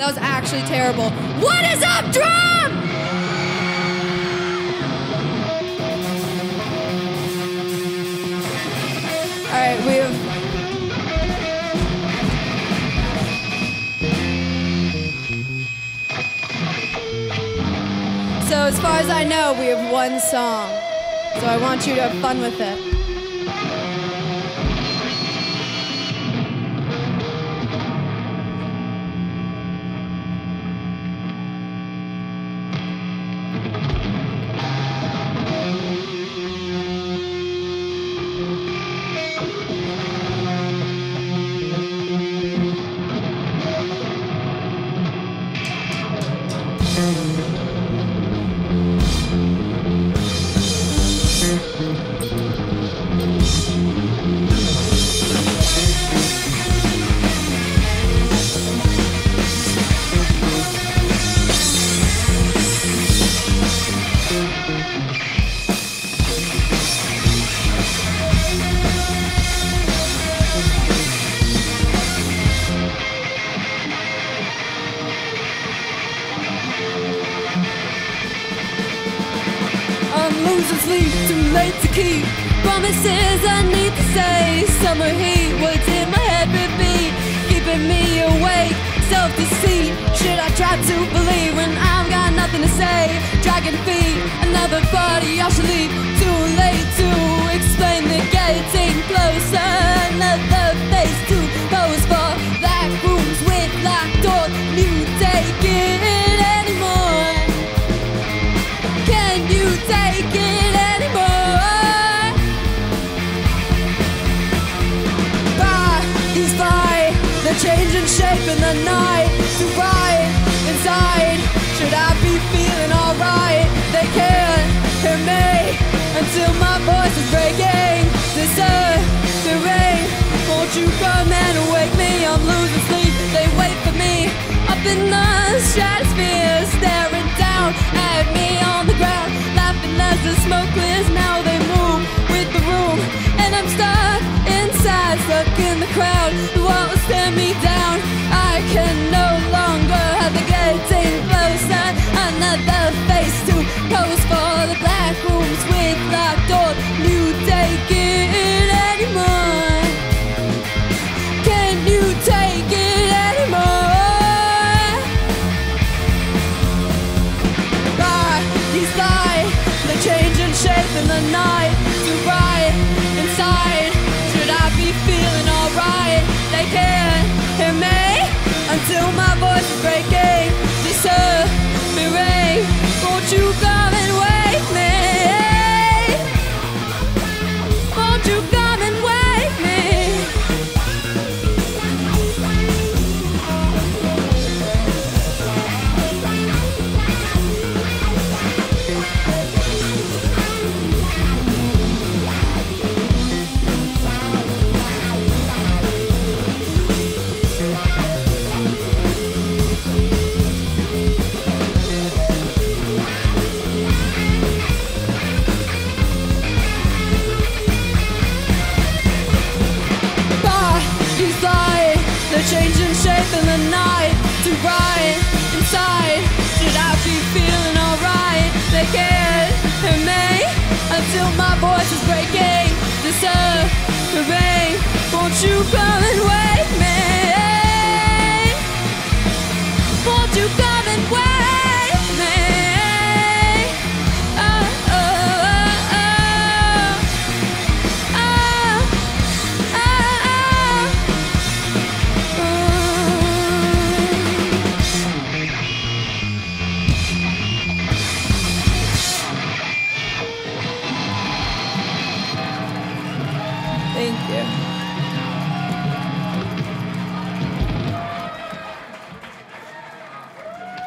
That was actually terrible. What is up, drum? All right, we have. So, as far as I know, we have one song. So, I want you to have fun with it. I'm sleep, too late to keep promises I need to say. Summer heat, what's in my head me, keeping me awake. Self deceit, should I try to believe when I've got nothing to say? Dragging feet, another body I should leave. Should I be feeling alright? They can't hear me until my voice is breaking. Bodies lie, they're changing shape in the night. To right inside, should I be feeling alright? They can't hear me until my voice is breaking. Changing shape in the night. To right inside, should I be feeling alright? They can't hear me until my voice is breaking. Earth, the rain, won't you come and wake Thank you.